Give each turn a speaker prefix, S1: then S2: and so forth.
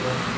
S1: Yeah.